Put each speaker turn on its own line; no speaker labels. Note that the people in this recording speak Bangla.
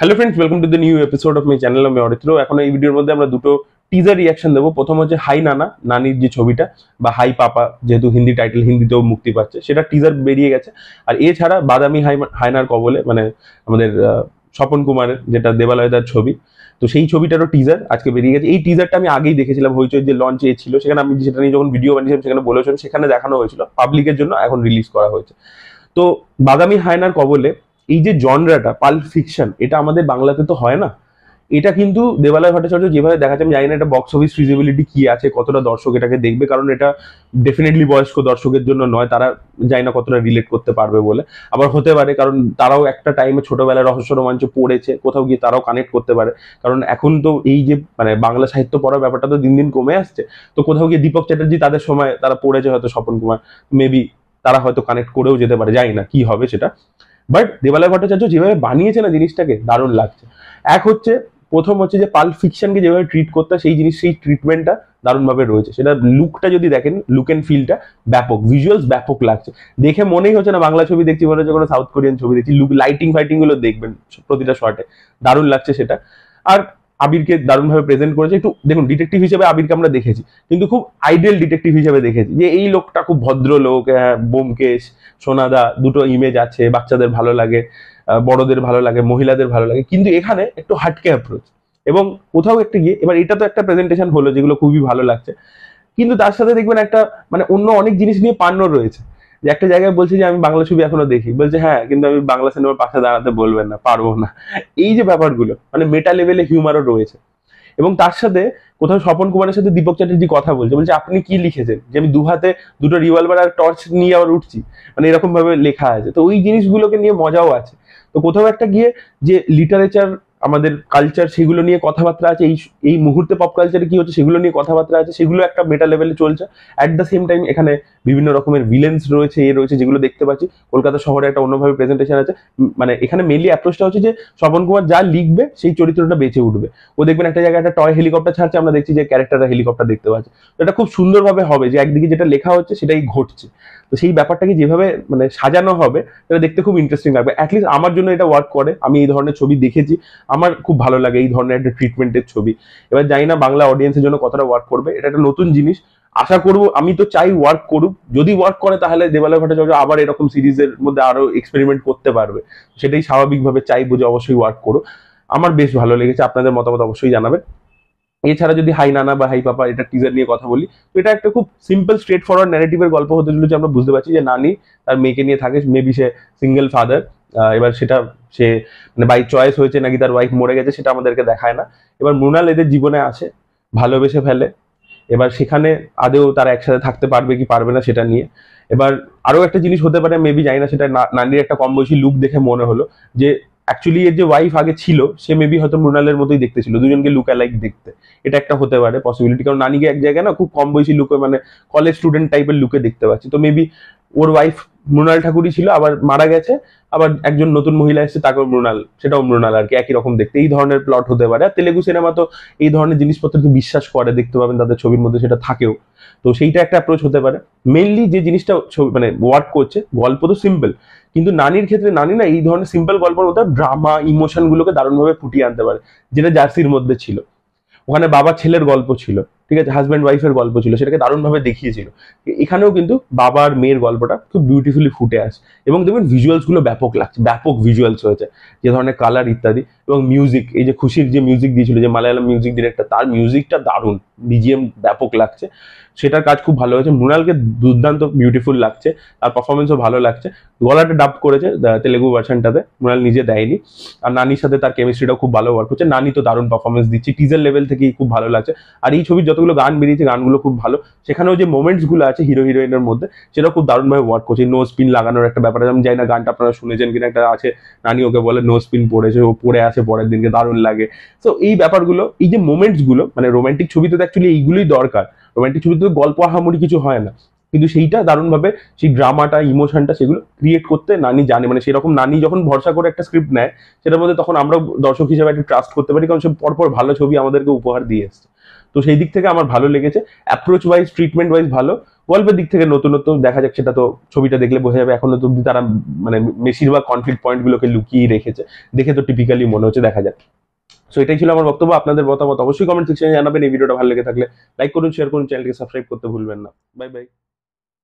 Hello friends welcome to the new episode of my channel আমি অরিত্র এখন এই ভিডিওর মধ্যে আমরা দুটো টিজার রিয়াকশন দেবো। প্রথম হচ্ছে হাই নানা নানির যে ছবিটা, বা হাই পাপা যেহেতু হিন্দি টাইটেল হিন্দিতেও মুক্তি পাচ্ছে, সেটা টিজার বেরিয়ে গেছে। আর এছাড়া বাদামি হাই হাইনার কবলে মানে আমাদের স্বপন কুমারের যেটা দেবালয়দার ছবি, তো সেই ছবিটারও টিজার আজকে বেরিয়ে গেছে। এই টিজারটা আমি আগেই দেখেছিলাম, হইচই যে লঞ্চ এ ছিল, সেখানে আমি সেটা নিয়ে যখন ভিডিও বানিয়েছিলাম, সেখানে বলেছিলাম, সেখানে দেখানো হয়েছিল পাবলিকের জন্য এখন রিলিজ করা হয়েছে। তো বাদামি হায়নার কবলে এই যে জনরাটা, পাল্প ফিকশন, এটা আমাদের বাংলাতে তো হয় না। এটা কিন্তু দেবালয় ভট্টাচার্য যেভাবে দেখাচ্ছে, আমি জানি না এটা বক্স অফিস ফিজিবিলিটি কি আছে, কতটা দর্শক এটাকে দেখবে, কারণ এটা ডেফিনেটলি বয়স্ক দর্শকের জন্য নয়, তারা জানি না কতটা রিলেট করতে পারবে বলে। আবার হতে পারে, কারণ তারাও একটা টাইমে ছোটবেলায় রহস্য রোমাঞ্চ পড়েছে, কোথাও গিয়ে তারাও কানেক্ট করতে পারে। কারণ এখন তো এই যে মানে বাংলা সাহিত্য পড়ার ব্যাপারটা তো দিন দিন কমে আসছে। তো কোথাও গিয়ে দীপক চ্যাটার্জি তাদের সময় তারা পড়েছে হয়তো স্বপন কুমার মেবি তারা হয়তো কানেক্ট করেও যেতে পারে, জানি না কি হবে সেটা। বাট দেবালয় ভট্টাচার্য যেভাবে বানিয়েছে না জিনিসটাকে, দারুণ লাগছে। এক হচ্ছে, প্রথম হচ্ছে যে পাল ফিকশনকে যেভাবে ট্রিট করতে সেই জিনিস, সেই ট্রিটমেন্টটা দারুণভাবে রয়েছে। সেটা লুকটা যদি দেখেন লুক অ্যান্ড ফিলটা ব্যাপক ভিজুয়ালস ব্যাপক লাগছে। দেখে মনেই হচ্ছে না, বাংলা ছবি দেখছি মনে হচ্ছে কোনো সাউথ কোরিয়ান ছবি দেখছি লুক লাইটিং ফাইটিংগুলো দেখবেন প্রতিটা শর্টে দারুণ লাগছে সেটা। আর আবিরকে দারুণভাবে প্রেজেন্ট করেছে। একটু দেখুন ডিটেকটিভ হিসেবে আবিরকে আমরা দেখেছি, কিন্তু খুব আইডিয়াল ডিটেকটিভ হিসেবে দেখেছি যে এই লোকটা খুব ভদ্র লোক বোমকেশ, সোনাদা, দুটো ইমেজ আছে, বাচ্চাদের ভালো লাগে বড়দের ভালো লাগে, মহিলাদের ভালো লাগে, কিন্তু এখানে একটু হাটকে অ্যাপ্রোচ এবং কোথাও একটা গিয়ে, এবার এটা তো একটা প্রেজেন্টেশন হলো, যেগুলো খুবই ভালো লাগছে, কিন্তু তার সাথে দেখবেন একটা মানে অন্য অনেক জিনিস নিয়ে পান্ন রয়েছে। যে একটা জায়গায় বলছি যে আমি বাংলা ছবি এখনও দেখি। বলছে হ্যাঁ কিন্তু আমি বাংলা সিনেমার পাশে দাঁড়াতে বলবেন না, পারব না। এই যে ব্যাপারগুলো মানে মেটা লেভেলে হিউমারও রয়েছে। এবং তার সাথে কোথাও স্বপন কুমারের সাথে দীপক চ্যাটার্জি কথা বলছে। বলছে, আপনি কি লিখেছেন? যে, আমি দু হাতে দুটো রিভলভার আর টর্চ নিয়ে আবার উঠছি। মানে এরকম ভাবে লেখা আছে। তো ওই জিনিসগুলোকে নিয়ে মজাও আছে। তো কোথাও একটা গিয়ে যে লিটারেচার আমাদের কালচার সেগুলো নিয়ে কথাবার্তা আছে, এই এই মুহূর্তে পপ কালচারে কি হচ্ছে সেগুলো নিয়ে কথাবার্তা আছে, সেগুলো একটা মেটা লেভেলে চলছে। অ্যাট দ্য সেম টাইম এখানে বিভিন্ন রকমের ভিলেন্স রয়েছে, এ রয়েছে যেগুলো দেখতে পাচ্ছি। কলকাতা শহরে একটা অন্যভাবে প্রেজেন্টেশন আছে। মানে এখানে মেনলি অ্যাপ্রোচটা হচ্ছে যে স্বপন কুমার যা লিখবে সেই চরিত্রটা বেঁচে উঠবে। ও দেখবেন একটা জায়গায় একটা টয় হেলিকপ্টার ছাড়ছে, আমরা দেখছি যে ক্যারেক্টাররা হেলিকপ্টার দেখতে পাচ্ছি। এটা খুব সুন্দরভাবে হবে যে একদিকে যেটা লেখা হচ্ছে সেটাই ঘটছে। তো সেই ব্যাপারটাকে যেভাবে মানে সাজানো হবে এটা দেখতে খুব ইন্টারেস্টিং লাগবে। অ্যাটলিস্ট আমার জন্য এটা ওয়ার্ক করে। আমি এই ধরনের ছবি দেখেছি। আমার খুব ভালো লাগে এই ধরনের একটা ট্রিটমেন্টের ছবি। এবার জানি না বাংলা অডিয়েন্সের জন্য কতটা ওয়ার্ক করবে। এটা একটা নতুন জিনিস। আশা করব আমি তো চাই ওয়ার্ক করুক। যদি ওয়ার্ক করে তাহলে দেবালয় ভট্টাচার্য আবার এরকম সিরিজের মধ্যে আরও এক্সপেরিমেন্ট করতে পারবে। সেটাই স্বাভাবিকভাবে চাইব যে অবশ্যই ওয়ার্ক করো আমার বেশ ভালো লেগেছে। আপনাদের মতামত অবশ্যই জানাবেন। এছাড়া যদি হাই নানা বা হাই পাপা, এটা টিজার নিয়ে কথা বলি, তো এটা একটা খুব সিম্পল স্ট্রেট ফরওয়ার্ড ন্যারেটিভের গল্প হতে চলেছে, আমরা বুঝতে পারছি যে নানি তার মেয়েকে নিয়ে থাকে মেবি সে সিঙ্গেল ফাদার এবার সেটা সে মানে বাই চয়েস হয়েছে নাকি তার ওয়াইফ মরে গেছে, সেটা আমাদেরকে দেখায় না। এবার মৃণাল এদের জীবনে আছে ভালোবেসে ফেলে, এবার সেখানে আদেও তারা একসাথে থাকতে পারবে কি পারবে না সেটা নিয়ে। এবার আরও একটা জিনিস হতে পারে মেবি জানি না, সেটা নানির একটা কম বয়সী লুক দেখে মনে হলো, যে অ্যাকচুয়ালি এর যে ওয়াইফ আগে ছিল, সে মেবি হয়তো মৃণালের মতোই দেখতে ছিল। দুজনকে লুক অ্যালাইক দেখতে। এটা একটা হতে পারে পসিবিলিটি কারণ নানিকে এক জায়গায় না খুব কম বয়সী লুকে মানে কলেজ স্টুডেন্ট টাইপের লুকে দেখতে পাচ্ছি। তো মেবি ওর ওয়াইফ মৃণাল ঠাকুরই ছিল, আবার মারা গেছে, আবার একজন নতুন মহিলা এসেছে, তাকেও মৃণাল, সেটাও মৃণাল আর কি, একই রকম দেখতে। এই ধরনের প্লট হতে পারে। আর তেলেগু সিনেমা তো এই ধরনের জিনিসপত্র তো বিশ্বাস করে, দেখতে পাবেন তাদের ছবির মধ্যে সেটা থাকেও। তো সেইটা একটা অ্যাপ্রোচ হতে পারে। মেইনলি যে জিনিসটা ছবি মানে ওয়ার্ক করছে, গল্প তো সিম্পল কিন্তু নানির ক্ষেত্রে নানি না এই ধরনের সিম্পল গল্পের মধ্যে ড্রামা ইমোশন গুলোকে দারুণভাবে ফুটিয়ে আনতে পারে, যেটা জার্সির মধ্যে ছিল। ওখানে বাবা ছেলের গল্প ছিল, ঠিক আছে? হাজব্যান্ড ওয়াইফের গল্প ছিল, সেটাকে দারুণভাবে দেখিয়েছিল। এখানেও কিন্তু বাবার মেয়ের গল্পটা খুব বিউটিফুলি ফুটে আসে এবং দেখবেন ভিজুয়ালসগুলো ব্যাপক লাগছে, ব্যাপক ভিজুয়ালস হয়েছে, যে ধরনের কালার ইত্যাদি এবং মিউজিক এই যে খুশির যে মিউজিক দিয়েছিল, যে মালায়ালাম মিউজিক ডিরেক্টর তার মিউজিকটা দারুণ। বিজিএম ব্যাপক লাগছে। সেটার কাজ খুব ভালো হয়েছে। মৃণালকে দুর্দান্ত বিউটিফুল লাগছে। তার পারফরমেন্সও ভালো লাগছে। গলাটা ডাব করেছে তেলেগু ভার্সনটাতে মৃণাল নিজে দেয়নি। আর নানির সাথে তার কেমিস্ট্রিটাও খুব ভালো ওয়ার্ক হচ্ছে। নানি তো দারুণ পারফরমেন্স দিচ্ছে। টিজার লেভেল থেকেই খুব ভালো লাগছে। আর এই ছবির যতগুলো গান বেরিয়েছে, গানগুলো খুব ভালো। সেখানেও যে মোমেন্টসগুলো আছে হিরো হিরোইনের মধ্যে সেটা খুব দারুণভাবে ওয়ার্ক করছে। নো স্পিন লাগানোর একটা ব্যাপার আছে। আমি জানি না, গানটা আপনারা শুনেছেন কিনা। একটা আছে, নানি ওকে বলে নো স্পিন পড়েছে, ও পড়ে আসে পরের দিনকে দারুণ লাগে। তো এই ব্যাপারগুলো, এই যে মোমেন্টসগুলো মানে রোমান্টিক ছবিতে অ্যাকচুয়ালি এইগুলোই দরকার। রোমান্টিক ছবিতে তো গল্প আহামরি কিছু হয় না। কিন্তু সেইটা দারুণভাবে সেই ড্রামাটা ইমোশনটা সেগুলো ক্রিয়েট করতে নানি জানে। মানে সেরকম নানি যখন ভরসা করে একটা স্ক্রিপ্ট নেয়, সেটার মধ্যে তখন আমরা দর্শক হিসেবে একটা ট্রাস্ট করতে পারি। কারণ সে পরপর ভালো ছবি আমাদেরকে উপহার দিয়ে এসছে। তো সেই দিক থেকে আমার ভালো লেগেছে। অ্যাপ্রোচ ওয়াইজ ট্রিটমেন্ট ওয়াইজ ভালো। গল্পের দিক থেকে নতুনত্ব দেখা যাক, সেটা তো ছবিটা দেখলে বোঝা যাবে। এখনও তো তারা মানে বেশিরভাগ কনফ্লিক্ট পয়েন্টগুলোকে লুকিয়ে রেখেছে। দেখে তো টিপিক্যালি মনে হচ্ছে দেখা যাক। সো এটাই ছিল আমার বক্তব্য। আপনাদের মতামত অবশ্যই কমেন্ট সেকশনে জানাবেন। এই ভিডিওটা ভালো লেগে থাকলে লাইক করুন শেয়ার করুন চ্যানেলকে সাবস্ক্রাইব করতে ভুলবেন না। Bye bye